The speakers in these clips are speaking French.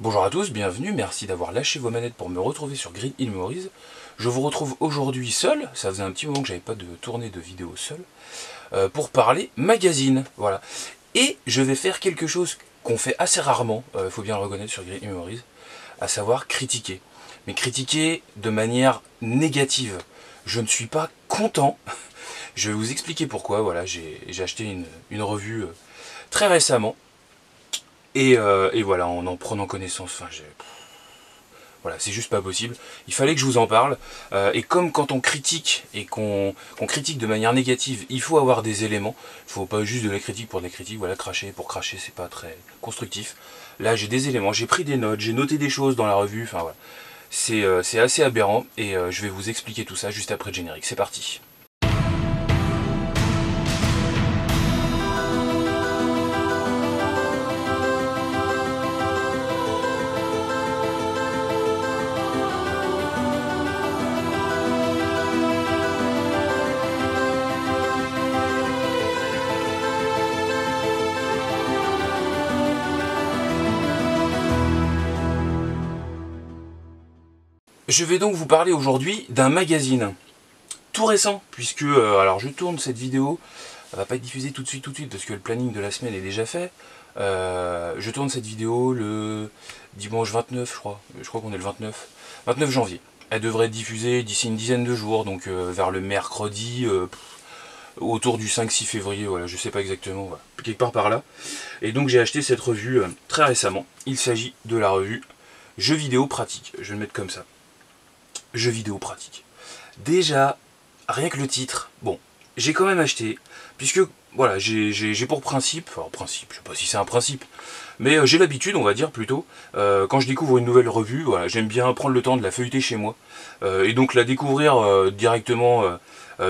Bonjour à tous, bienvenue, merci d'avoir lâché vos manettes pour me retrouver sur Green Hill. Je vous retrouve aujourd'hui seul, ça faisait un petit moment que j'avais pas de tournée de vidéo seul, euh, pour parler magazine, voilà. Et je vais faire quelque chose qu'on fait assez rarement, il euh, faut bien le reconnaître sur Green Hill à savoir critiquer. Mais critiquer de manière négative. Je ne suis pas content, je vais vous expliquer pourquoi, voilà, j'ai acheté une, une revue euh, très récemment, euh, et, voilà, en en prenant connaissance, enfin, voilà, c'est juste pas possible. Il fallait que je vous en parle. Euh, et comme quand on critique et qu'on critique de manière négative, il faut avoir des éléments. Il faut pas juste de la critique pour de la critique. Voilà, cracher pour cracher, c'est pas très constructif. Là, j'ai des éléments, j'ai pris des notes, j'ai noté des choses dans la revue. Enfin voilà, c'est euh, assez aberrant et je vais vous expliquer tout ça juste après le générique. C'est parti. Je vais donc vous parler aujourd'hui d'un magazine tout récent, puisque, euh, alors je tourne cette vidéo, elle va pas être diffusée tout de suite, tout de suite, parce que le planning de la semaine est déjà fait. Euh, je tourne cette vidéo le dimanche 29, je crois, je crois qu'on est le 29, 29 janvier. Elle devrait être diffusée d'ici une dizaine de jours, donc euh, vers le mercredi, autour du 5-6 février, voilà, je sais pas exactement, quelque part par là. Et donc j'ai acheté cette revue très récemment. Il s'agit de la revue Jeux vidéo pratique, je vais le mettre comme ça jeux vidéo pratique. Déjà, rien que le titre, bon, j'ai quand même acheté, puisque voilà, j'ai pour principe, enfin principe, je sais pas si c'est un principe, mais euh, j'ai l'habitude, on va dire plutôt, euh, quand je découvre une nouvelle revue, j'aime bien prendre le temps de la feuilleter chez moi, euh, et donc la découvrir directement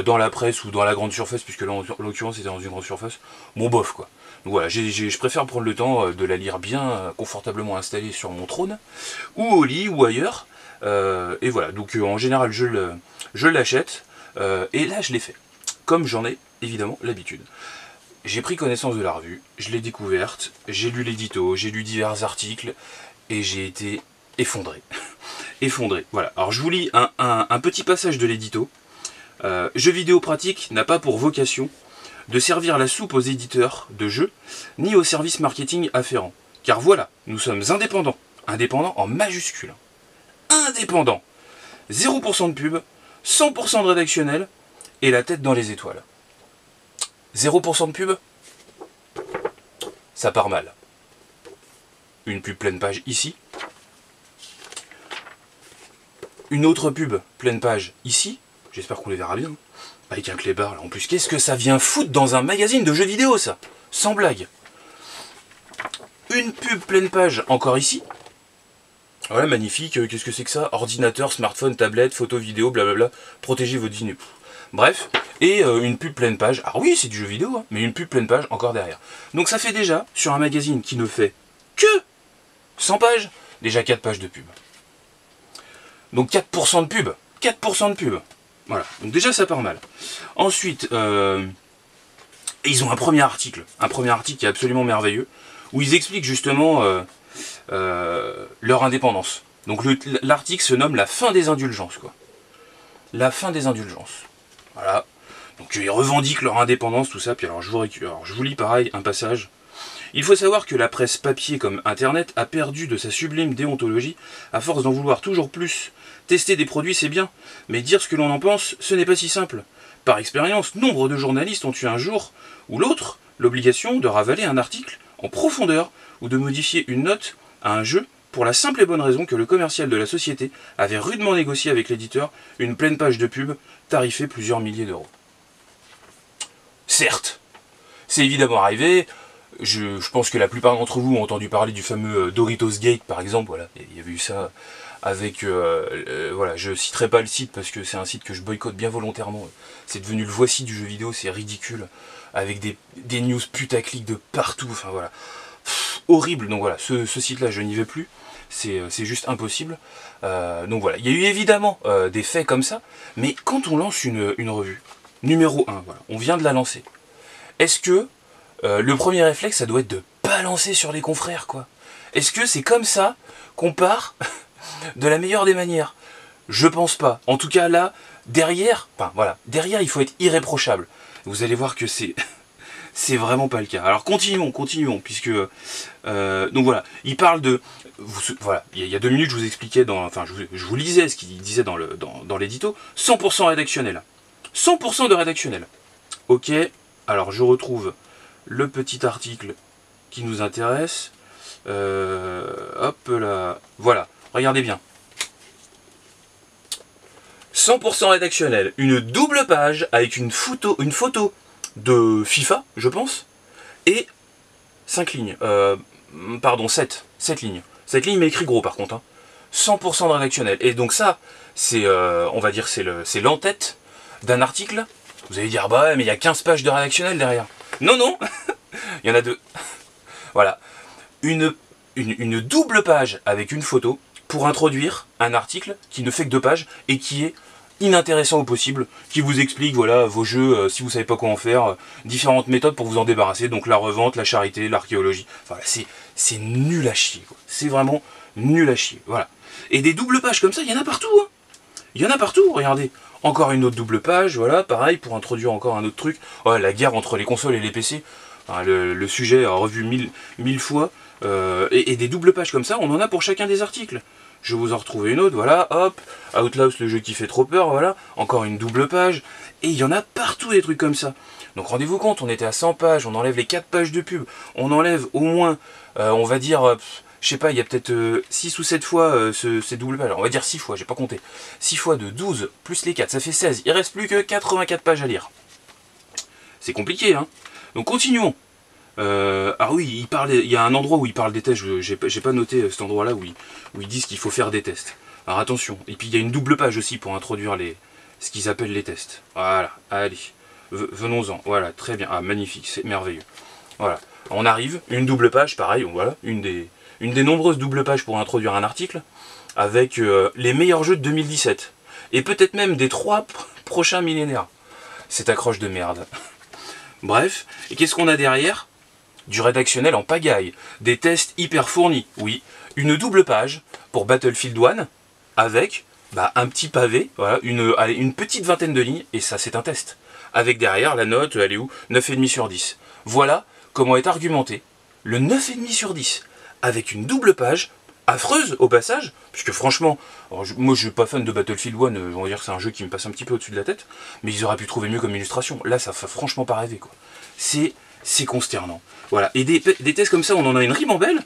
dans la presse ou dans la grande surface, puisque là en l'occurrence c'était dans une grande surface, mon bof quoi. Donc voilà, je préfère prendre le temps de la lire bien confortablement installée sur mon trône, ou au lit, ou ailleurs, et voilà, donc euh, en général je l'achète, euh, et là je l'ai fait, comme j'en ai évidemment l'habitude. J'ai pris connaissance de la revue, je l'ai découverte, j'ai lu l'édito, j'ai lu divers articles, et j'ai été effondré. effondré, voilà. Alors je vous lis un, petit passage de l'édito. jeu vidéo pratique n'a pas pour vocation de servir la soupe aux éditeurs de jeux, ni aux services marketing afférents. Car voilà, nous sommes indépendants, indépendants en majuscule indépendant. 0% de pub, 100% de rédactionnel et la tête dans les étoiles. 0% de pub Ça part mal. Une pub pleine page ici. Une autre pub pleine page ici. J'espère qu'on les verra bien. Avec un clébard là. En plus, qu'est-ce que ça vient foutre dans un magazine de jeux vidéo ça? Sans blague. Une pub pleine page encore ici. Ouais, magnifique, euh, qu'est-ce que c'est que ça? Ordinateur, smartphone, tablette, photo, vidéo, blablabla, protégez votre vie Bref, et euh, une pub pleine page. Ah oui, c'est du jeu vidéo, hein, mais une pub pleine page encore derrière. Donc ça fait déjà, sur un magazine qui ne fait que 100 pages, déjà 4 pages de pub. Donc 4% de pub. 4% de pub. Voilà, donc déjà ça part mal. Ensuite, euh, ils ont un premier article, un premier article qui est absolument merveilleux, où ils expliquent justement... leur indépendance. Donc l'article se nomme la fin des indulgences. Quoi. La fin des indulgences. Voilà. Donc ils revendiquent leur indépendance, tout ça. Puis alors je vous, alors, je vous lis pareil un passage. Il faut savoir que la presse papier comme Internet a perdu de sa sublime déontologie à force d'en vouloir toujours plus. Tester des produits, c'est bien, mais dire ce que l'on en pense, ce n'est pas si simple. Par expérience, nombre de journalistes ont eu un jour ou l'autre l'obligation de ravaler un article en profondeur ou de modifier une note à un jeu pour la simple et bonne raison que le commercial de la société avait rudement négocié avec l'éditeur une pleine page de pub tarifée plusieurs milliers d'euros. Certes, c'est évidemment arrivé, je, pense que la plupart d'entre vous ont entendu parler du fameux euh, Doritos Gate par exemple, voilà, il y avait eu ça avec, euh, euh, voilà, je citerai pas le site parce que c'est un site que je boycotte bien volontairement, c'est devenu le voici du jeu vidéo, c'est ridicule, avec des, des news putaclic de partout, enfin voilà, horrible. Donc voilà, ce, site-là, je n'y vais plus. C'est euh, juste impossible. Euh, donc voilà, il y a eu évidemment euh, des faits comme ça, mais quand on lance une, revue, numéro 1, voilà, on vient de la lancer, est-ce que le premier réflexe, ça doit être de balancer sur les confrères, quoi? Est-ce que c'est comme ça qu'on part de la meilleure des manières? Je pense pas. En tout cas là, derrière, enfin voilà, derrière il faut être irréprochable. Vous allez voir que c'est c'est vraiment pas le cas. Alors continuons, continuons, puisque euh, donc voilà, il parle de voilà, il y a deux minutes je vous expliquais dans, enfin je vous, lisais ce qu'il disait dans l'édito, 100% rédactionnel, 100% de rédactionnel. Ok, alors je retrouve le petit article qui nous intéresse. Euh, hop là, voilà, regardez bien. 100% rédactionnel, une double page avec une photo, une photo de FIFA, je pense, et 5 lignes. Euh, pardon, 7. 7 lignes. 7 lignes, mais écrit gros par contre. 100% hein. de rédactionnel. Et donc ça, c'est, euh, on va dire, c'est l'entête d'un article. Vous allez dire, bah ouais, mais il y a 15 pages de rédactionnel derrière. Non, non Il y en a deux. voilà. Une, une, une double page avec une photo pour introduire un article qui ne fait que deux pages et qui est inintéressant au possible, qui vous explique voilà vos jeux, euh, si vous savez pas comment faire, euh, différentes méthodes pour vous en débarrasser, donc la revente, la charité, l'archéologie. Voilà, c'est nul à chier. C'est vraiment nul à chier. Voilà. Et des doubles pages comme ça, il y en a partout. Hein. Il y en a partout. Regardez. Encore une autre double page, voilà, pareil, pour introduire encore un autre truc. Oh, la guerre entre les consoles et les PC. le, sujet a revu mille, mille fois. Euh, et, et, des doubles pages comme ça, on en a pour chacun des articles. Je vais vous en retrouver une autre, voilà, hop, Outlast, le jeu qui fait trop peur, voilà, encore une double page, et il y en a partout des trucs comme ça. Donc rendez-vous compte, on était à 100 pages, on enlève les 4 pages de pub, on enlève au moins, euh, on va dire, euh, je sais pas, il y a peut-être 6 euh, ou 7 fois ces doubles pages, on va dire 6 fois, j'ai pas compté. 6 fois de 12 plus les 4, ça fait 16, il reste plus que 84 pages à lire. C'est compliqué, hein Donc continuons. Euh, ah oui, il, y a un endroit où il parle des tests, j'ai pas noté euh, cet endroit-là où, où, ils disent qu'il faut faire des tests. Alors attention, et puis il y a une double page aussi pour introduire ce qu'ils appellent les tests. Voilà, allez, venons-en, voilà, très bien, ah magnifique, c'est merveilleux. Voilà, on arrive, une double page, pareil, voilà, une des, une des nombreuses doubles pages pour introduire un article, avec euh, les meilleurs jeux de 2017, et peut-être même des trois prochains millénaires. Cette accroche de merde. Bref, et qu'est-ce qu'on a derrière? Du rédactionnel en pagaille, des tests hyper fournis, oui, une double page pour Battlefield 1 avec bah, un petit pavé, voilà, une, petite vingtaine de lignes, et ça c'est un test. Avec derrière la note, elle est où? 9,5 sur 10. Voilà comment est argumenté le 9,5 sur 10, avec une double page, affreuse au passage, puisque franchement, moi je suis pas fan de Battlefield 1, euh, on va dire que c'est un jeu qui me passe un petit peu au-dessus de la tête, mais ils auraient pu trouver mieux comme illustration. Là, ça fait franchement pas rêver, quoi. C'est c'est consternant. Voilà. Et des, tests comme ça, on en a une ribambelle,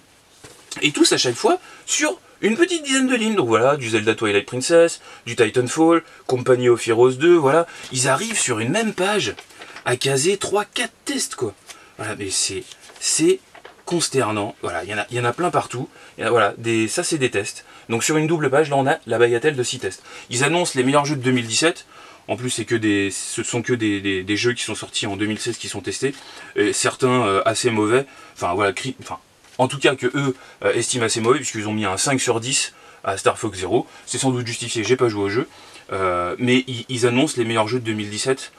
et tous à chaque fois sur une petite dizaine de lignes. Donc voilà, du Zelda Twilight Princess, du Titanfall, Company of Heroes 2, voilà. Ils arrivent sur une même page à caser 3-4 tests, quoi. Voilà, mais c'est, consternant. Voilà, il y, en a, y en a plein partout. voilà, ça c'est des tests. Donc sur une double page, là on a la bagatelle de 6 tests. Ils annoncent les meilleurs jeux de 2017. En plus, c'est que ce sont que des, jeux qui sont sortis en 2016 qui sont testés, certains euh, assez mauvais. Enfin voilà, en tout cas que eux euh, estiment assez mauvais puisqu'ils ont mis un 5 sur 10 à Star Fox Zero. C'est sans doute justifié, j'ai pas joué au jeu, euh, mais ils, annoncent les meilleurs jeux de 2017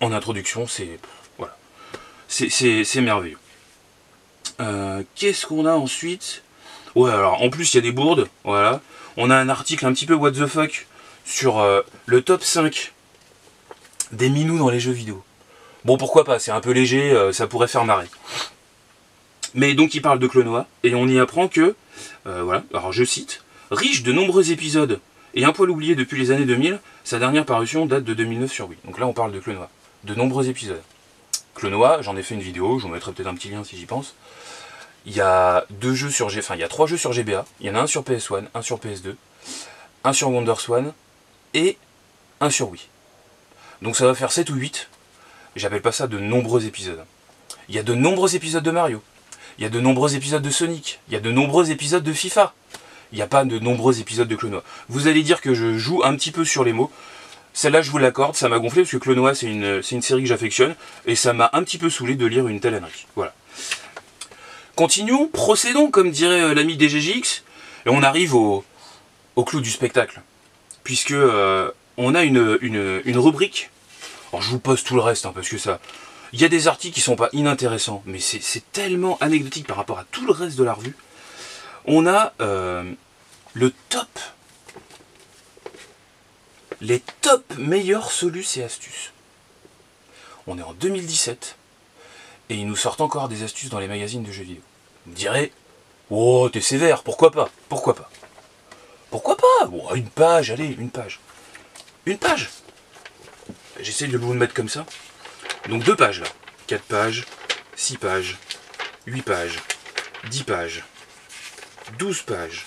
en introduction. C'est c'est merveilleux. Qu'est-ce qu'on a ensuite? Ouais, alors en plus il y a des bourdes, voilà. On a un article un petit peu what the fuck sur euh, le top 5 des minous dans les jeux vidéo. Bon, pourquoi pas, c'est un peu léger, euh, ça pourrait faire marrer. Mais donc il parle de Clonoa, et on y apprend que, euh, voilà, alors je cite, riche de nombreux épisodes et un poil oublié depuis les années 2000, sa dernière parution date de 2009 sur Wii. Donc là on parle de Clonoa, de nombreux épisodes. Clonoa, j'en ai fait une vidéo, je vous mettrai peut-être un petit lien si j'y pense. Il y a deux jeux sur G, enfin il y a trois jeux sur GBA, il y en a un sur PS1, un sur PS2, un sur WonderSwan et un sur Wii. Donc ça va faire 7 ou 8. J'appelle pas ça de nombreux épisodes. Il y a de nombreux épisodes de Mario. Il y a de nombreux épisodes de Sonic. Il y a de nombreux épisodes de FIFA. Il n'y a pas de nombreux épisodes de Clonoa. Vous allez dire que je joue un petit peu sur les mots. Celle-là, je vous l'accorde, ça m'a gonflé parce que Clonoa, c'est une, une, série que j'affectionne. Et ça m'a un petit peu saoulé de lire une telle ânerie. Voilà. Continuons, procédons, comme dirait euh, l'ami DGGX. Et on arrive au clou du spectacle puisque euh, on a une, rubrique. Alors je vous pose tout le reste, hein, parce que ça... Il y a des articles qui sont pas inintéressants, mais c'est tellement anecdotique par rapport à tout le reste de la revue. on a euh, le top. Les top meilleurs solus et astuces. On est en 2017 et ils nous sortent encore des astuces dans les magazines de jeux vidéo. Vous me direz, oh, t'es sévère, pourquoi pas? Pourquoi pas? Pourquoi pas oh, Une page, allez, une page. Une page J'essaie de vous le mettre comme ça. Donc deux pages là. 4 pages, 6 pages, 8 pages, 10 pages, 12 pages.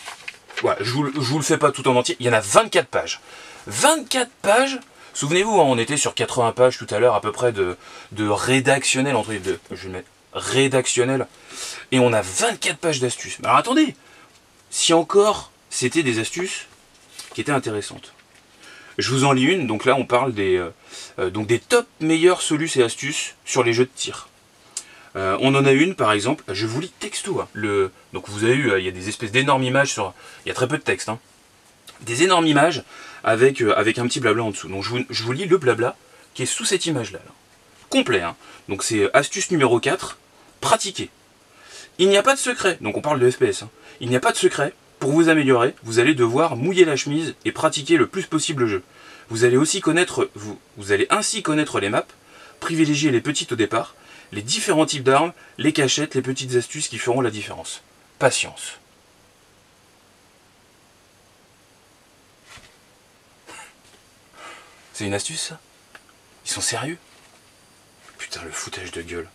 Voilà, je vous, vous le fais pas tout en entier. Il y en a 24 pages. 24 pages Souvenez-vous, hein, on était sur 80 pages tout à l'heure à peu près de, rédactionnel, entre de, je vais mettre rédactionnel, et on a 24 pages d'astuces. Alors attendez, si encore c'était des astuces qui étaient intéressantes. Je vous en lis une, donc là on parle des, euh, euh, donc des top meilleurs solus et astuces sur les jeux de tir. Euh, on en a une par exemple, je vous lis texto. Hein. donc vous avez eu, il y a des espèces d'énormes images sur. Il y a très peu de texte. Hein. des énormes images avec, un petit blabla en dessous. Donc je vous, lis le blabla qui est sous cette image là. Complet. Hein. Donc c'est astuce numéro 4, pratiquer. Il n'y a pas de secret, donc on parle de FPS. Il n'y a pas de secret. Pour vous améliorer, vous allez devoir mouiller la chemise et pratiquer le plus possible le jeu. Vous allez aussi connaître, vous, allez ainsi connaître les maps, privilégier les petites au départ, les différents types d'armes, les cachettes, les petites astuces qui feront la différence. Patience. C'est une astuce ça? Ils sont sérieux? Putain le foutage de gueule.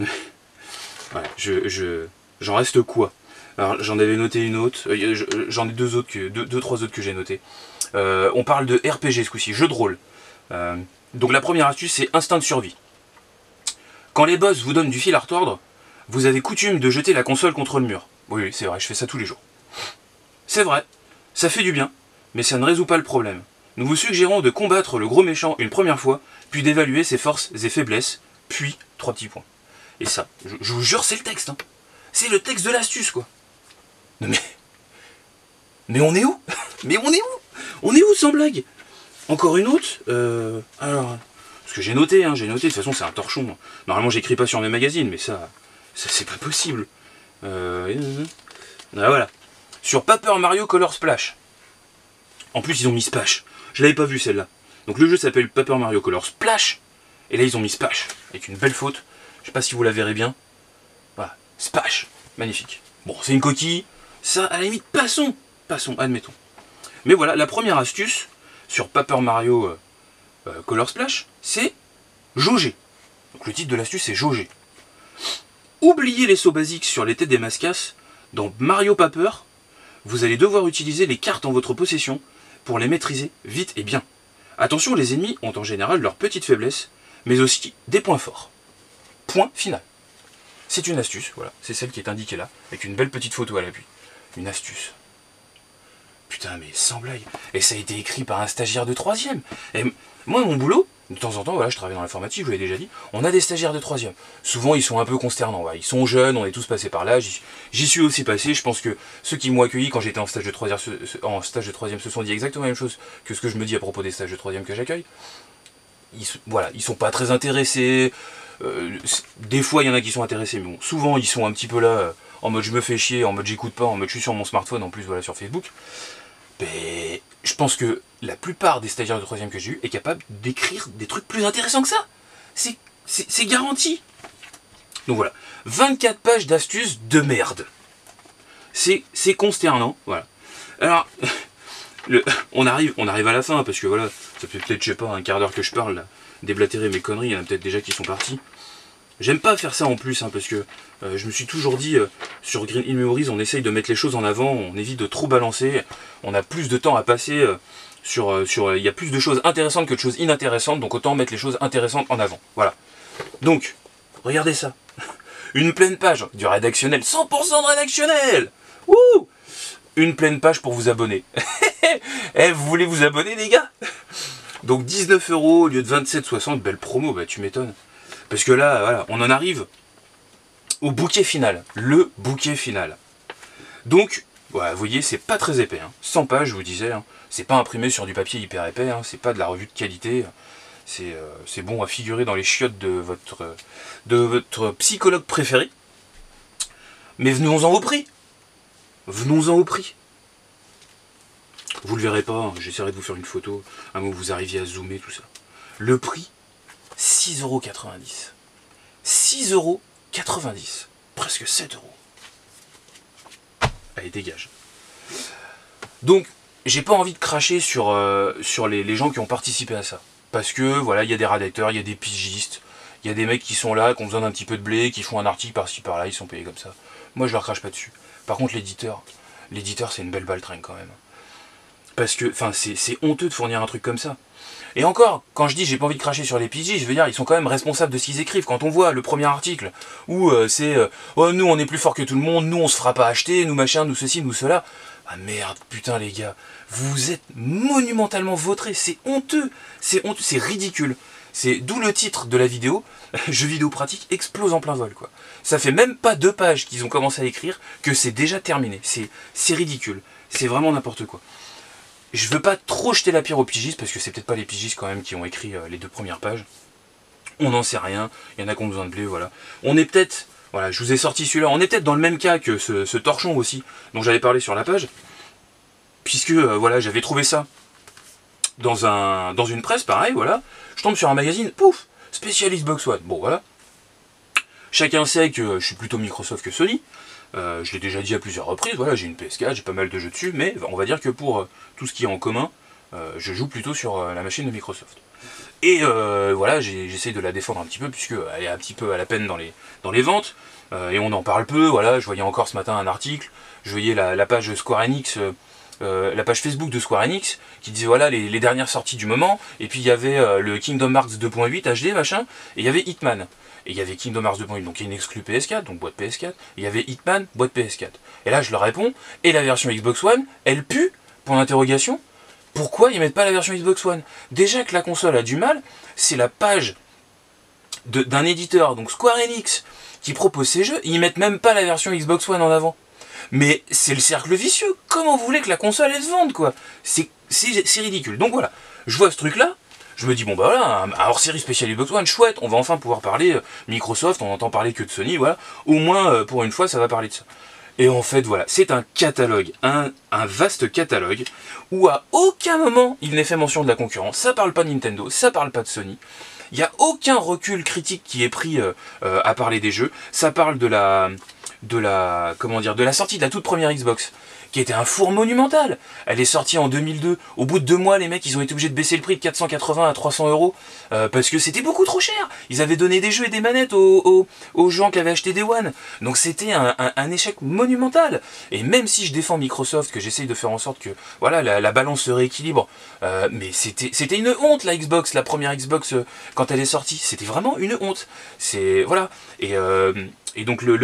voilà, je, j'en reste quoi? Alors j'en avais noté une autre, euh, j'en ai deux autres que deux, trois autres que j'ai noté. Euh, on parle de RPG ce coup-ci, jeu de rôle. Euh, donc la première astuce, c'est instinct de survie. Quand les boss vous donnent du fil à retordre, vous avez coutume de jeter la console contre le mur. Oui, c'est vrai, je fais ça tous les jours. C'est vrai, ça fait du bien, mais ça ne résout pas le problème. Nous vous suggérons de combattre le gros méchant une première fois, puis d'évaluer ses forces et faiblesses, puis trois petits points. Et ça, je, vous jure, c'est le texte. Hein. C'est le texte de l'astuce, quoi. Mais... Mais on est où? Mais on est où? On est où sans blague? Encore une autre? Euh, Alors, ce que j'ai noté, hein, j'ai noté, de toute façon c'est un torchon. Normalement j'écris pas sur mes magazines, mais ça, ça c'est pas possible. Euh, ah, voilà. Sur Paper Mario Color Splash. En plus ils ont mis Splash. Je l'avais pas vu celle-là. Donc le jeu s'appelle Paper Mario Color Splash. Et là ils ont mis Splash. Avec une belle faute. Je sais pas si vous la verrez bien. Voilà. Splash. Magnifique. Bon, c'est une coquille. Ça, à la limite, passons. Passons, admettons. Mais voilà, la première astuce sur Paper Mario euh, euh, Color Splash, c'est jauger. Donc le titre de l'astuce, c'est jauger. Oubliez les sauts basiques sur les têtes des mascasses. Dans Mario Paper, vous allez devoir utiliser les cartes en votre possession pour les maîtriser vite et bien. Attention, les ennemis ont en général leurs petites faiblesses, mais aussi des points forts. Point final. C'est une astuce, voilà, c'est celle qui est indiquée là, avec une belle petite photo à l'appui. Une astuce. Putain, mais sans blague. Et ça a été écrit par un stagiaire de troisième. Et moi, mon boulot, de temps en temps, je travaille dans l'informatique, je vous l'ai déjà dit, on a des stagiaires de troisième. Souvent, ils sont un peu consternants. Ils sont jeunes, on est tous passés par là. J'y suis aussi passé. Je pense que ceux qui m'ont accueilli quand j'étais en stage de troisième, en se sont dit exactement la même chose que ce que je me dis à propos des stages de troisième que j'accueille. Ils, voilà, ils sont pas très intéressés. Euh, des fois, il y en a qui sont intéressés, mais bon, souvent, ils sont un petit peu là, euh, en mode je me fais chier, en mode j'écoute pas, en mode je suis sur mon smartphone, en plus, voilà, sur Facebook. Mais je pense que la plupart des stagiaires de troisième que j'ai eu est capable d'écrire des trucs plus intéressants que ça. C'est garanti. Donc voilà, 24 pages d'astuces de merde. C'est consternant, voilà. Alors, on, arrive, on arrive à la fin, parce que voilà, ça fait peut-être, je sais pas, un quart d'heure que je parle, là, déblatérer mes conneries, il y en a peut-être déjà qui sont partis. J'aime pas faire ça en plus, hein, parce que euh, je me suis toujours dit, euh, sur Green Hill Memories, on essaye de mettre les choses en avant, on évite de trop balancer, on a plus de temps à passer euh, sur... sur il y a plus de choses intéressantes que de choses inintéressantes, donc autant mettre les choses intéressantes en avant. Voilà. Donc, regardez ça. Une pleine page du rédactionnel, 100% de rédactionnel Wouh Une pleine page pour vous abonner. Eh, vous voulez vous abonner les gars? Donc 19 euros au lieu de 27,60, belle promo, bah tu m'étonnes. Parce que là, on en arrive au bouquet final. Le bouquet final. Donc, vous voyez, c'est pas très épais. 100 hein. pages, je vous disais. Hein. C'est pas imprimé sur du papier hyper épais. Hein. C'est pas de la revue de qualité. Euh, c'est bon à figurer dans les chiottes de votre, de votre psychologue préféré. Mais venons-en au prix. venons-en au prix. Vous le verrez pas, hein, j'essaierai de vous faire une photo, à moins que vous arriviez à zoomer, tout ça. Le prix, 6,90€. 6,90€. Presque 7 euros. Allez, dégage. Donc, j'ai pas envie de cracher sur, euh, sur les, gens qui ont participé à ça. Parce que, voilà, il y a des rédacteurs, il y a des pigistes, il y a des mecs qui sont là, qui ont besoin d'un petit peu de blé, qui font un article par-ci par-là, ils sont payés comme ça. Moi, je leur crache pas dessus. Par contre, l'éditeur, l'éditeur, c'est une belle baltringue quand même. Parce que, enfin, c'est honteux de fournir un truc comme ça. Et encore, quand je dis j'ai pas envie de cracher sur les PJ, je veux dire, ils sont quand même responsables de ce qu'ils écrivent. Quand on voit le premier article où euh, c'est euh, Oh, nous on est plus fort que tout le monde, nous on se fera pas acheter, nous machin, nous ceci, nous cela. Ah merde, putain les gars, vous êtes monumentalement vautrés, c'est honteux, c'est honteux, c'est ridicule. C'est d'où le titre de la vidéo, jeu vidéo pratique explose en plein vol quoi. Ça fait même pas deux pages qu'ils ont commencé à écrire que c'est déjà terminé. C'est ridicule. C'est vraiment n'importe quoi. Je veux pas trop jeter la pierre aux pigistes, parce que c'est peut-être pas les pigistes quand même qui ont écrit euh, les deux premières pages. On n'en sait rien, il y en a qui ont besoin de blé, voilà. On est peut-être, voilà, je vous ai sorti celui-là, on est peut-être dans le même cas que ce, torchon aussi, dont j'avais parlé sur la page, puisque, euh, voilà, j'avais trouvé ça dans, un, dans une presse, pareil, voilà. Je tombe sur un magazine, pouf, spécialiste Box. Bon, voilà. Chacun sait que je suis plutôt Microsoft que Sony. Euh, je l'ai déjà dit à plusieurs reprises, voilà, j'ai une PS4, j'ai pas mal de jeux dessus, mais on va dire que pour euh, tout ce qui est en commun, euh, je joue plutôt sur la machine de Microsoft. Et voilà, j'essaie de la défendre un petit peu, puisqu'elle est un petit peu à la peine dans les, ventes, et on en parle peu, voilà, je voyais encore ce matin un article, je voyais la, page Square Enix, la page Facebook de Square Enix, qui disait voilà les, les dernières sorties du moment, et puis il y avait le Kingdom Hearts 2.8 HD, machin, et il y avait Hitman. Il y avait Kingdom Hearts 2.8, donc il y une exclue PS4, donc boîte PS4. Et il y avait Hitman, boîte PS4. Et là, je leur réponds, et la version Xbox One, elle pue Pour l'interrogation. Pourquoi ils mettent pas la version Xbox One? Déjà que la console a du mal, c'est la page d'un éditeur, donc Square Enix, qui propose ces jeux, ils mettent même pas la version Xbox One en avant. Mais c'est le cercle vicieux. Comment vous voulez que la console elle se vende quoi? C'est ridicule. Donc voilà, je vois ce truc là, je me dis, bon bah voilà, un hors-série spécial Xbox One, chouette, on va enfin pouvoir parler euh, Microsoft, on entend parler que de Sony, voilà, au moins euh, pour une fois ça va parler de ça. Et en fait, voilà, c'est un catalogue, un, vaste catalogue, où à aucun moment il n'est fait mention de la concurrence. Ça parle pas de Nintendo, ça parle pas de Sony. Il n'y a aucun recul critique qui est pris euh, à parler des jeux. Ça parle de la, de la, comment dire, de la sortie de la toute première Xbox qui était un four monumental. Elle est sortie en 2002. Au bout de deux mois, les mecs, ils ont été obligés de baisser le prix de 480 à 300 euros euh, parce que c'était beaucoup trop cher. Ils avaient donné des jeux et des manettes aux, gens qui avaient acheté des One. Donc c'était un, échec monumental. Et même si je défends Microsoft, que j'essaye de faire en sorte que voilà la, balance se rééquilibre, euh, mais c'était une honte la Xbox, la première Xbox euh, quand elle est sortie. C'était vraiment une honte. C'est voilà. Et, donc le,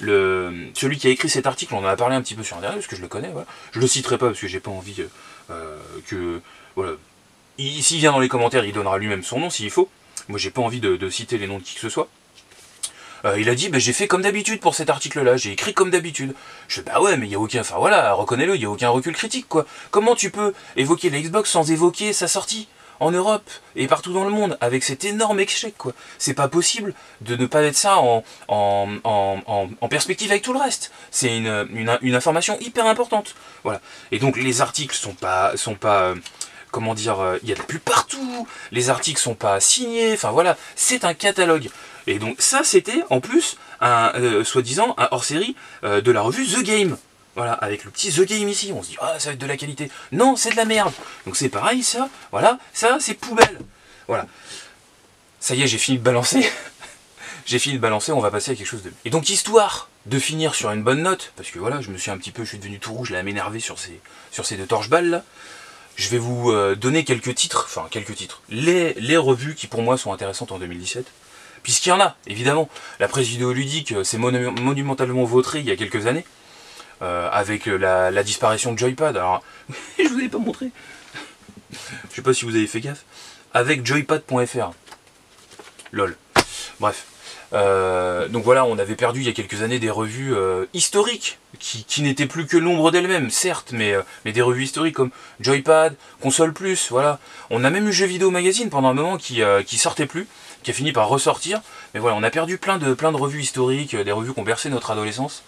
celui qui a écrit cet article, on en a parlé un petit peu sur Internet, parce que je le connais, voilà. je le citerai pas parce que j'ai pas envie euh, que... Voilà. S'il vient dans les commentaires, il donnera lui-même son nom s'il faut. Moi j'ai pas envie de, citer les noms de qui que ce soit. Euh, il a dit, bah, j'ai fait comme d'habitude pour cet article-là, j'ai écrit comme d'habitude. Je bah ouais, mais il y a aucun, enfin voilà, reconnais-le, il y a aucun recul critique, quoi. Comment tu peux évoquer la Xbox sans évoquer sa sortie? En Europe et partout dans le monde avec cet énorme échec quoi. C'est pas possible de ne pas mettre ça en, perspective avec tout le reste. C'est une, information hyper importante. Voilà. Et donc les articles sont pas sont pas euh, comment dire, euh, il y a de plus partout, les articles sont pas signés, enfin voilà, c'est un catalogue. Et donc ça c'était en plus un euh, soi-disant un hors-série de la revue The Game. Voilà, avec le petit The Game ici, on se dit, ah, ça va être de la qualité. Non, c'est de la merde. Donc c'est pareil, ça, voilà, ça, c'est poubelle. Voilà. Ça y est, j'ai fini de balancer. j'ai fini de balancer, on va passer à quelque chose de... Et donc, histoire de finir sur une bonne note, parce que voilà, je me suis un petit peu, je suis devenu tout rouge, là, à m'énerver sur ces, deux torches-balles, là. Je vais vous euh, donner quelques titres, enfin, quelques titres. Les, les revues qui, pour moi, sont intéressantes en 2017 puisqu'il y en a, évidemment. La presse vidéoludique euh, s'est monumentalement vautrée il y a quelques années. Euh, avec euh, la, disparition de Joypad. Alors, je vous ai pas montré. je sais pas si vous avez fait gaffe. Avec joypad.fr. Lol. Bref. Euh, donc voilà, on avait perdu il y a quelques années des revues historiques, qui, n'étaient plus que l'ombre d'elles-mêmes, certes, mais, mais des revues historiques comme Joypad, Console Plus, voilà. On a même eu Jeux Vidéo Magazine pendant un moment qui, qui sortait plus, qui a fini par ressortir. Mais voilà, on a perdu plein de, plein de revues historiques, des revues qui ont bercé notre adolescence.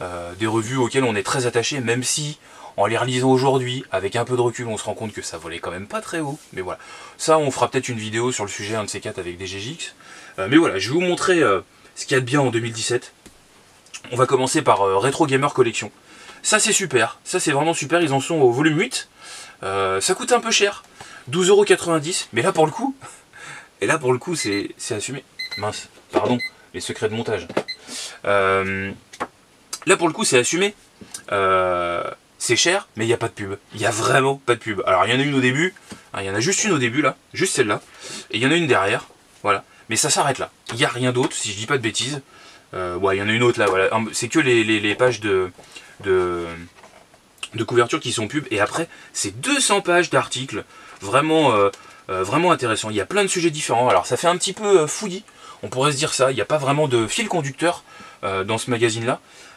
Des revues auxquelles on est très attaché, même si en les relisant aujourd'hui, avec un peu de recul, on se rend compte que ça volait quand même pas très haut. Mais voilà, ça on fera peut-être une vidéo sur le sujet, un de ces quatre avec des GGX. mais voilà, je vais vous montrer ce qu'il y a de bien en 2017. On va commencer par Retro Gamer Collection. Ça c'est super, ça c'est vraiment super, ils en sont au volume 8. ça coûte un peu cher, 12,90€, mais là pour le coup, et là pour le coup c'est assumé. Mince, pardon, les secrets de montage. Euh, là pour le coup c'est assumé. Euh, c'est cher, mais il n'y a pas de pub. Il n'y a vraiment pas de pub. Alors il y en a une au début, hein, il y en a juste une au début là, juste celle-là, et il y en a une derrière, voilà. Mais ça s'arrête là. Il n'y a rien d'autre, si je dis pas de bêtises. Euh, il y en a une autre là, voilà. C'est que les, pages de, couverture qui sont pubs. Et après, c'est 200 pages d'articles vraiment, euh, vraiment intéressants. Il y a plein de sujets différents. Alors ça fait un petit peu fouillis, on pourrait se dire ça. Il n'y a pas vraiment de fil conducteur dans ce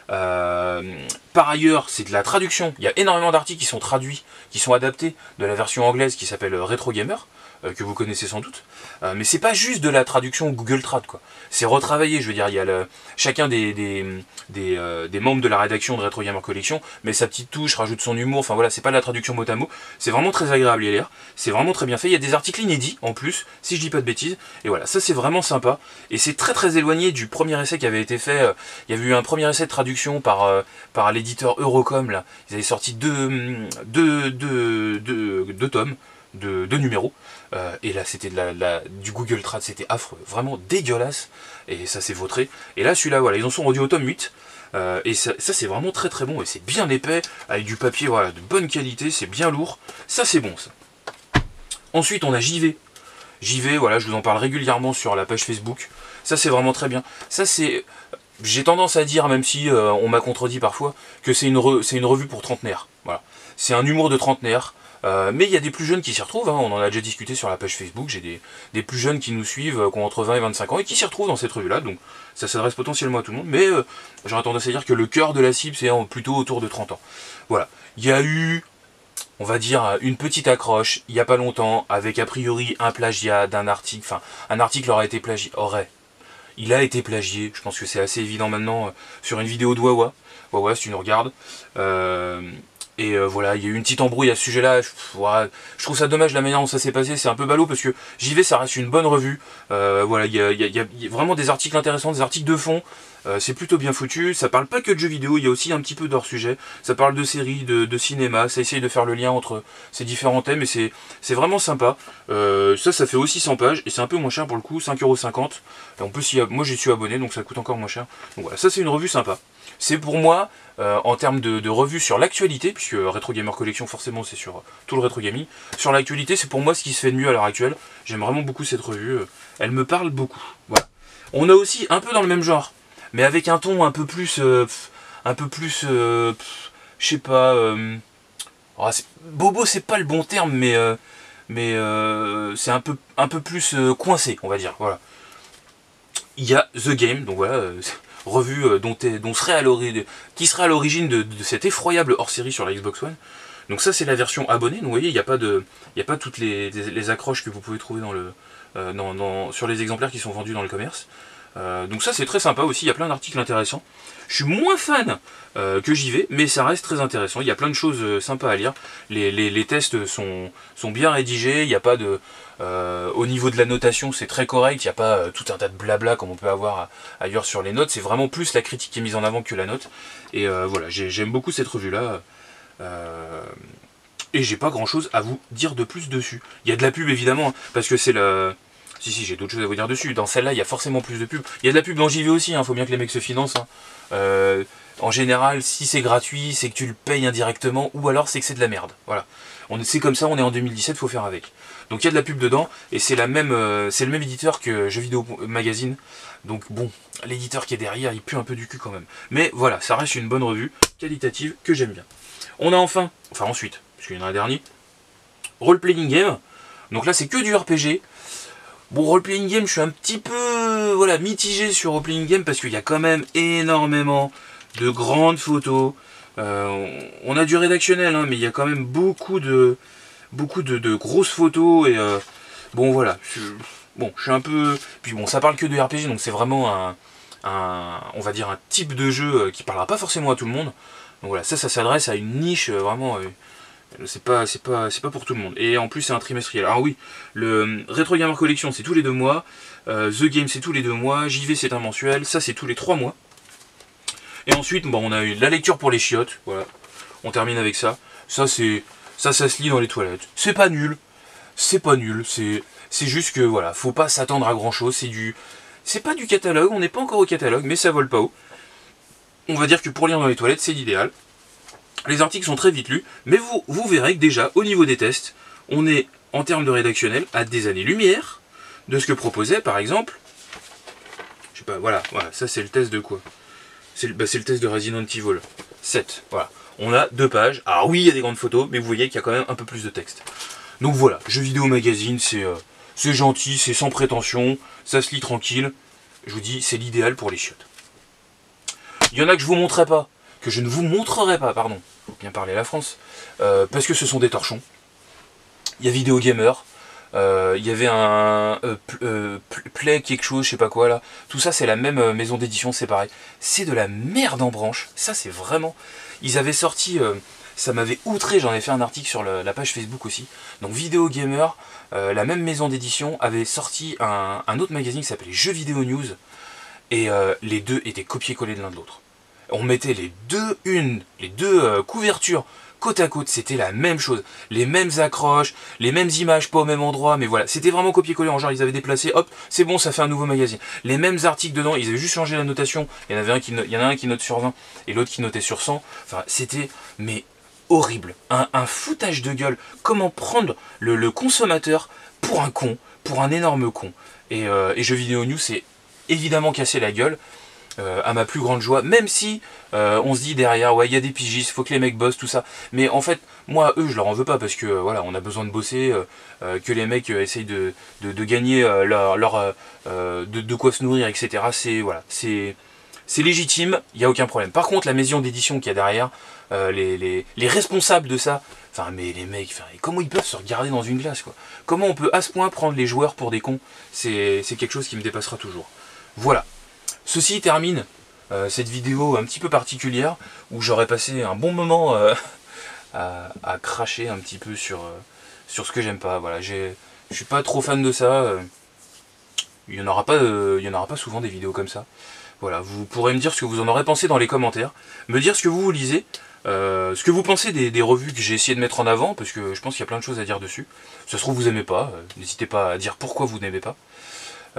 magazine-là. par ailleurs, c'est de la traduction. Il y a énormément d'articles qui sont traduits, qui sont adaptés de la version anglaise qui s'appelle Retro Gamer. Euh, que vous connaissez sans doute. Euh, mais c'est pas juste de la traduction Google Trad, quoi. C'est retravaillé, je veux dire, il y a chacun euh, des, membres de la rédaction de Retro Gamer Collection met sa petite touche, rajoute son humour, enfin voilà, c'est pas de la traduction mot à mot, c'est vraiment très agréable à lire, c'est vraiment très bien fait, il y a des articles inédits en plus, si je dis pas de bêtises, et voilà, ça c'est vraiment sympa, et c'est très très éloigné du premier essai qui avait été fait, il y avait eu un premier essai de traduction par, l'éditeur Eurocom, là, ils avaient sorti deux, deux, deux, deux tomes, de, numéros. Euh, et là, c'était la, du Google Trad, c'était affreux, vraiment dégueulasse. Et ça s'est vautré. Et là, celui-là, voilà, ils en sont rendus au tome 8. Euh, et ça, c'est vraiment très très bon. Et c'est bien épais, avec du papier voilà, de bonne qualité, c'est bien lourd. Ça, c'est bon, ça. Ensuite, on a JV. JV, voilà, je vous en parle régulièrement sur la page Facebook. Ça, c'est vraiment très bien. Ça, c'est... J'ai tendance à dire, même si euh, on m'a contredit parfois, que c'est une, une revue pour trentenaires. Voilà. C'est un humour de trentenaire. Euh, mais il y a des plus jeunes qui s'y retrouvent, hein. on en a déjà discuté sur la page Facebook, j'ai des, plus jeunes qui nous suivent, euh, qui ont entre 20 et 25 ans, et qui s'y retrouvent dans cette revue-là, donc ça s'adresse potentiellement à tout le monde, mais euh, j'aurais tendance à dire que le cœur de la cible, c'est plutôt autour de 30 ans. Voilà, il y a eu, on va dire, une petite accroche, il n'y a pas longtemps, avec a priori un plagiat d'un article, enfin, un article aurait été plagié, aurait, il a été plagié, je pense que c'est assez évident maintenant, sur une vidéo de Wawa, Wawa si tu nous regardes, et euh, voilà, il y a eu une petite embrouille à ce sujet-là. Je, trouve ça dommage la manière dont ça s'est passé. C'est un peu ballot parce que j'y vais, ça reste une bonne revue. Euh, voilà, il y, a, vraiment des articles intéressants, des articles de fond. Euh, c'est plutôt bien foutu. Ça parle pas que de jeux vidéo, il y a aussi un petit peu d'hors sujet. Ça parle de séries, de, cinéma. Ça essaye de faire le lien entre ces différents thèmes et c'est vraiment sympa. ça, ça fait aussi 100 pages et c'est un peu moins cher pour le coup, 5,50€. On peut moi j'y suis abonné donc ça coûte encore moins cher. Donc voilà, ça c'est une revue sympa. C'est pour moi euh, en termes de, revue sur l'actualité, puisque Retro Gamer Collection forcément c'est sur tout le rétro gaming, sur l'actualité c'est pour moi ce qui se fait de mieux à l'heure actuelle. J'aime vraiment beaucoup cette revue, euh, elle me parle beaucoup. Voilà. On a aussi un peu dans le même genre, mais avec un ton un peu plus, euh, un peu plus, je sais pas, oh, bobo c'est pas le bon terme, mais mais c'est un peu, un peu plus coincé, on va dire. Voilà. Il y a The Game, donc voilà, revue euh, dont, dont serait à qui à l'origine de, cette effroyable hors-série sur la Xbox One. Donc ça c'est la version abonnée, vous voyez il n'y a, pas de, a pas toutes les, accroches que vous pouvez trouver euh, sur les exemplaires qui sont vendus dans le commerce. Euh, donc ça c'est très sympa aussi, il y a plein d'articles intéressants. Je suis moins fan que j'y vais, mais ça reste très intéressant. Il y a plein de choses sympas à lire. Les, tests sont, bien rédigés, il n'y a pas de, euh, au niveau de la notation, c'est très correct, il n'y a pas euh, tout un tas de blabla comme on peut avoir ailleurs sur les notes, c'est vraiment plus la critique qui est mise en avant que la note. Et euh, voilà, j'aime beaucoup cette revue-là. et j'ai pas grand-chose à vous dire de plus dessus. Il y a de la pub évidemment, hein, parce que c'est la... Si, si, j'ai d'autres choses à vous dire dessus. Dans celle-là, il y a forcément plus de pub. Il y a de la pub dans JV aussi, il hein, faut bien que les mecs se financent. Hein. en général, si c'est gratuit, c'est que tu le payes indirectement, ou alors c'est que c'est de la merde. Voilà. C'est comme ça, on est en 2017, faut faire avec. Donc il y a de la pub dedans, et euh, c'est le même éditeur que Jeux Vidéo Magazine. Donc bon, l'éditeur qui est derrière, il pue un peu du cul quand même. Mais voilà, ça reste une bonne revue, qualitative, que j'aime bien. On a enfin, enfin ensuite, parce qu'il y en a un dernier, Role Playing Game. Donc là c'est que du RPG. Bon, Role Playing Game, je suis un petit peu voilà, mitigé sur Role Playing Game parce qu'il y a quand même énormément de grandes photos. Euh, on a du rédactionnel, hein, mais il y a quand même beaucoup de, beaucoup de, grosses photos et euh, bon voilà. bon, je suis un peu. Puis bon, ça parle que de RPG, donc c'est vraiment un, un, on va dire un type de jeu qui parlera pas forcément à tout le monde. Donc voilà, ça, ça s'adresse à une niche vraiment c'est pas, c'est pas, c'est pas pour tout le monde. Et en plus, c'est un trimestriel. Alors oui, le Retro Gamer Collection, c'est tous les deux mois. Euh, The Game, c'est tous les deux mois. JV, c'est un mensuel. Ça, c'est tous les trois mois. Et ensuite, bon, on a eu la lecture pour les chiottes. Voilà. On termine avec ça. Ça, c'est, ça, ça se lit dans les toilettes. C'est pas nul. C'est pas nul. C'est, c'est juste que, voilà, faut pas s'attendre à grand chose. C'est du, c'est pas du catalogue. On n'est pas encore au catalogue, mais ça vole pas haut. On va dire que pour lire dans les toilettes, c'est l'idéal. Les articles sont très vite lus, mais vous, verrez que déjà, au niveau des tests, on est, en termes de rédactionnel, à des années-lumière de ce que proposait, par exemple, je sais pas, voilà, voilà ça c'est le test de quoi? C'est bah, le test de Resident Evil 7, voilà. On a deux pages, alors oui, il y a des grandes photos, mais vous voyez qu'il y a quand même un peu plus de texte. Donc voilà, jeux vidéo magazine, c'est euh, gentil, c'est sans prétention, ça se lit tranquille. Je vous dis, c'est l'idéal pour les chiottes. Il y en a que je vous montrerai pas, que je ne vous montrerai pas, pardon bien parler la France, euh, parce que ce sont des torchons. Il y a Vidéo Gamer, euh, il y avait un euh, Play quelque chose, je sais pas quoi là. Tout ça c'est la même maison d'édition, c'est pareil. C'est de la merde en branche. Ça c'est vraiment... Ils avaient sorti... ça m'avait outré, j'en ai fait un article sur la, page Facebook aussi. Donc Vidéo Gamer, la même maison d'édition, avait sorti un, un, autre magazine qui s'appelait Jeux Vidéo News. Et les deux étaient copiés-collés de l'un de l'autre on mettait les deux une, les deux euh, couvertures côte à côte, c'était la même chose, les mêmes accroches, les mêmes images, pas au même endroit, mais voilà, c'était vraiment copier-coller, en genre ils avaient déplacé, hop, c'est bon, ça fait un nouveau magazine. Les mêmes articles dedans, ils avaient juste changé la notation, il y en avait un qui, il a un qui note sur 20 et l'autre qui notait sur 100, enfin c'était, mais horrible, un, foutage de gueule, comment prendre le, consommateur pour un con, pour un énorme con? Et, euh, et Jeux Vidéo News, c'est évidemment cassé la gueule, euh, à ma plus grande joie, même si euh, on se dit derrière, ouais, il y a des pigistes, faut que les mecs bossent, tout ça. Mais en fait, moi, eux, je leur en veux pas parce que euh, voilà, on a besoin de bosser, que les mecs essayent de, gagner leur, de, quoi se nourrir, etc. C'est voilà, légitime, il n'y a aucun problème. Par contre, la maison d'édition qu'il y a derrière, les, les, les, responsables de ça, enfin, mais les mecs, comment ils peuvent se regarder dans une glace, quoi? Comment on peut à ce point prendre les joueurs pour des cons? C'est quelque chose qui me dépassera toujours. Voilà, Ceci termine euh, cette vidéo un petit peu particulière où j'aurais passé un bon moment euh, à, cracher un petit peu sur, euh, ce que j'aime pas. Voilà, je suis pas trop fan de ça. Il n'y en, aura pas, souvent des vidéos comme ça. Voilà, vous pourrez me dire ce que vous en aurez pensé dans les commentaires, me dire ce que vous, lisez, ce que vous pensez des, revues que j'ai essayé de mettre en avant, parce que je pense qu'il y a plein de choses à dire dessus. Ça se trouve vous aimez pas, n'hésitez pas à dire pourquoi vous n'aimez pas.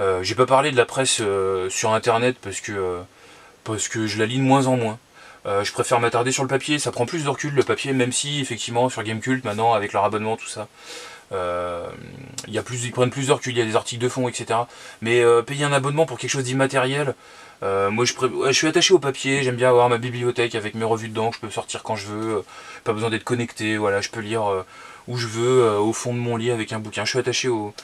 Euh, j'ai pas parlé de la presse euh, sur internet parce que, euh, parce que je la lis de moins en moins. je préfère m'attarder sur le papier, ça prend plus de recul le papier, même si effectivement sur Gamecult maintenant avec leur abonnement tout ça, y a plus, ils prennent plus de recul, il y a des articles de fond, etc. Mais payer un abonnement pour quelque chose d'immatériel, moi je, je, suis attaché au papier, j'aime bien avoir ma bibliothèque avec mes revues dedans, je peux sortir quand je veux, pas besoin d'être connecté, voilà, je peux lire où je veux, euh, au fond de mon lit avec un bouquin. Je suis attaché au,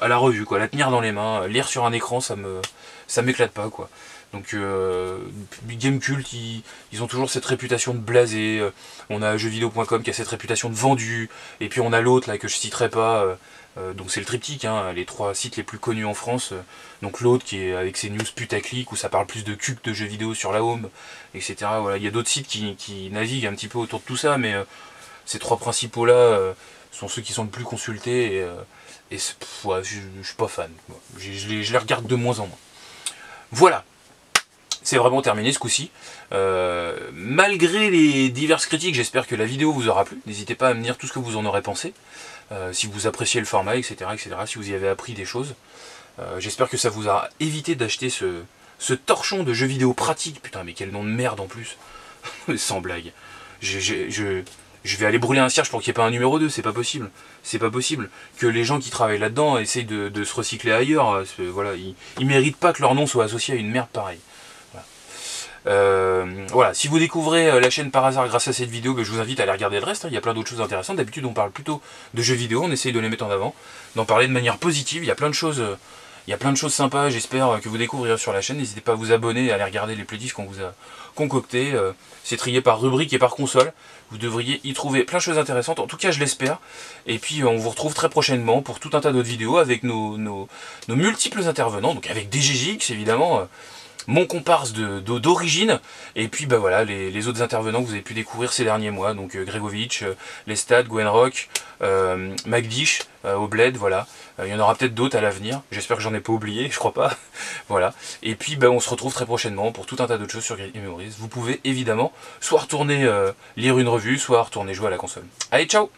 à la revue, quoi, la tenir dans les mains, lire sur un écran, ça me ça m'éclate pas, quoi. Donc euh, Gamecult, ils, ils, ont toujours cette réputation de blasé. Euh, on a jeuxvideo.com qui a cette réputation de vendu. Et puis on a l'autre là que je citerai pas. Euh, donc c'est le triptyque, hein, les trois sites les plus connus en France. donc l'autre qui est avec ses news putaclic où ça parle plus de cul de jeux vidéo sur la home, etc. Voilà, il y a d'autres sites qui, qui, naviguent un petit peu autour de tout ça, mais ces trois principaux-là euh, sont ceux qui sont le plus consultés et, euh, et je, ne suis pas fan. Je, les, regarde de moins en moins. Voilà, c'est vraiment terminé ce coup-ci. Euh, malgré les diverses critiques, j'espère que la vidéo vous aura plu. N'hésitez pas à me dire tout ce que vous en aurez pensé. si vous appréciez le format, etc., etc. Si vous y avez appris des choses. j'espère que ça vous a évité d'acheter ce, torchon de jeux vidéo pratique. Putain, mais quel nom de merde en plus. Sans blague. je, je vais aller brûler un cierge pour qu'il n'y ait pas un numéro 2, c'est pas possible. C'est pas possible. Que les gens qui travaillent là-dedans essayent de, se recycler ailleurs. Euh, ils, méritent pas que leur nom soit associé à une merde pareille. Euh, voilà. si vous découvrez euh, la chaîne par hasard grâce à cette vidéo, ben, je vous invite à aller regarder le reste. Hein. Il y a plein d'autres choses intéressantes. D'habitude, on parle plutôt de jeux vidéo, on essaye de les mettre en avant, d'en parler de manière positive. Il y a plein de choses. Il y a plein de choses sympas, j'espère que vous découvrirez sur la chaîne. N'hésitez pas à vous abonner à aller regarder les playlists qu'on vous a concoctés. Euh, c'est trié par rubrique et par console. Vous devriez y trouver plein de choses intéressantes. En tout cas, je l'espère. Et puis, on vous retrouve très prochainement pour tout un tas d'autres vidéos avec nos, multiples intervenants. Donc avec DGJX, évidemment. Mon comparse d'origine, et puis bah voilà, les, autres intervenants que vous avez pu découvrir ces derniers mois, donc euh, Gregovic, euh, Lestat, Gwenrock, euh, Magdish, Obled, voilà. Il y en aura peut-être d'autres à l'avenir, j'espère que j'en ai pas oublié, je crois pas. voilà. Et puis bah, on se retrouve très prochainement pour tout un tas d'autres choses sur Great Memories. Vous pouvez évidemment soit retourner lire une revue, soit retourner jouer à la console. Allez, ciao